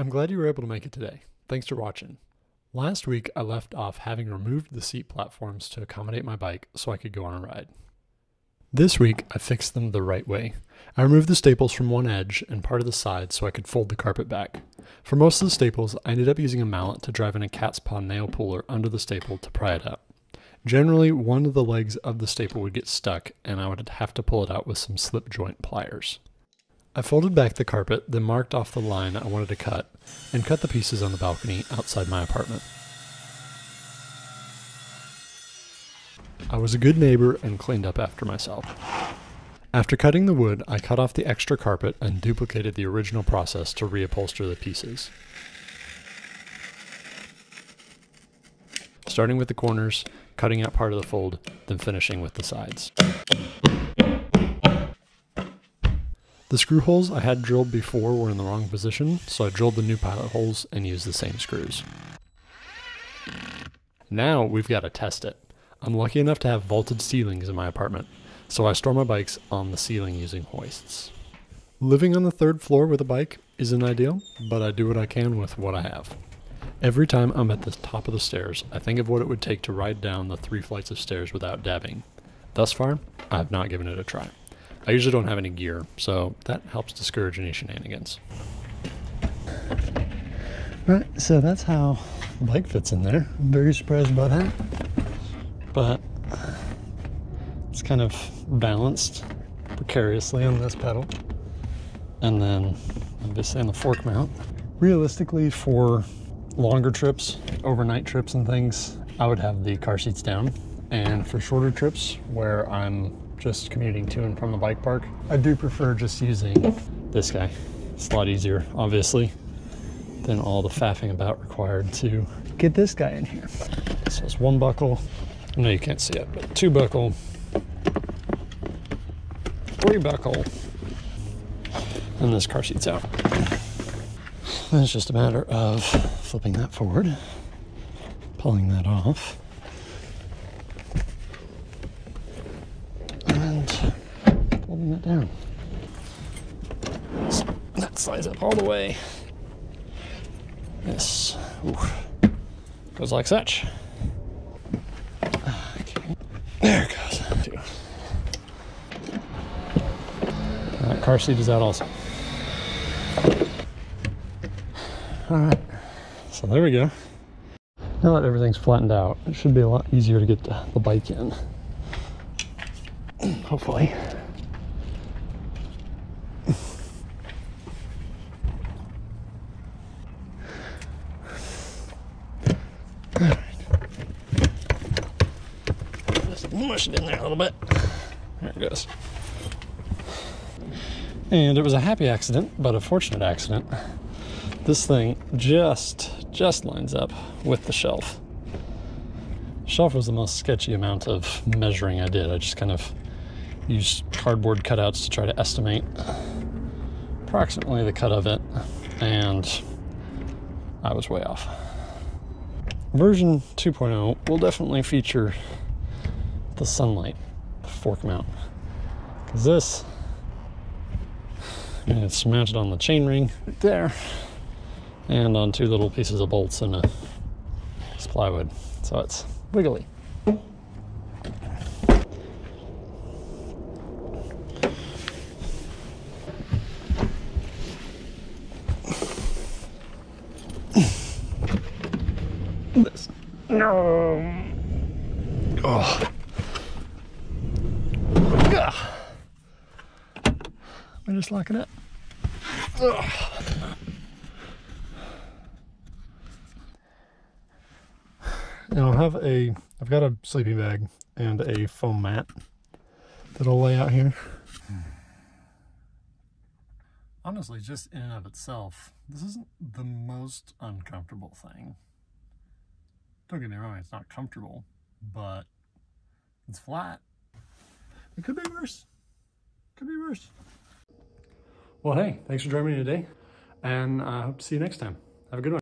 I'm glad you were able to make it today. Thanks for watching. Last week, I left off having removed the seat platforms to accommodate my bike so I could go on a ride. This week, I fixed them the right way. I removed the staples from one edge and part of the side so I could fold the carpet back. For most of the staples, I ended up using a mallet to drive in a cat's paw nail puller under the staple to pry it out. Generally, one of the legs of the staple would get stuck and I would have to pull it out with some slip joint pliers. I folded back the carpet, then marked off the line I wanted to cut, and cut the pieces on the balcony outside my apartment. I was a good neighbor and cleaned up after myself. After cutting the wood, I cut off the extra carpet and duplicated the original process to reupholster the pieces. Starting with the corners, cutting out part of the fold, then finishing with the sides. The screw holes I had drilled before were in the wrong position, so I drilled the new pilot holes and used the same screws. Now we've got to test it. I'm lucky enough to have vaulted ceilings in my apartment, so I store my bikes on the ceiling using hoists. Living on the third floor with a bike isn't ideal, but I do what I can with what I have. Every time I'm at the top of the stairs, I think of what it would take to ride down the three flights of stairs without dabbing. Thus far, I have not given it a try. I usually don't have any gear, so that helps discourage any shenanigans. Right, so that's how the bike fits in there. I'm very surprised by that. But it's kind of balanced precariously on this pedal. And then obviously on the fork mount. Realistically, for longer trips, overnight trips and things, I would have the car seats down. And for shorter trips where I'm just commuting to and from the bike park. I do prefer just using this guy. It's a lot easier, obviously, than all the faffing about required to get this guy in here. So it's one buckle. No, you can't see it, but two buckle, three buckle, and this car seat's out. Then it's just a matter of flipping that forward, pulling that off, it down. That slides up all the way. Ooh, goes like such. Okay. There it goes. That car seat is out also. All right, so there we go. Now that everything's flattened out, it should be a lot easier to get the, the bike in. Hopefully. Mush it in there a little bit. There it goes. And it was a happy accident, but a fortunate accident. This thing just just lines up with the shelf. Shelf was the most sketchy amount of measuring I did. I just kind of used cardboard cutouts to try to estimate approximately the cut of it, and I was way off. Version 2.0 will definitely feature the Sunlite fork mount. Because this, and it's mounted on the chain ring right there, and on two little pieces of bolts and a plywood. So it's wiggly. This. No. Oh. Ugh. I just locking it. Ugh. And I'll have a, I've got a sleeping bag and a foam mat that I'll lay out here. Honestly, just in and of itself, this isn't the most uncomfortable thing. Don't get me wrong, it's not comfortable, but it's flat it could be worse. Could be worse. Well, hey, thanks for joining me today, and I hope to see you next time. Have a good one.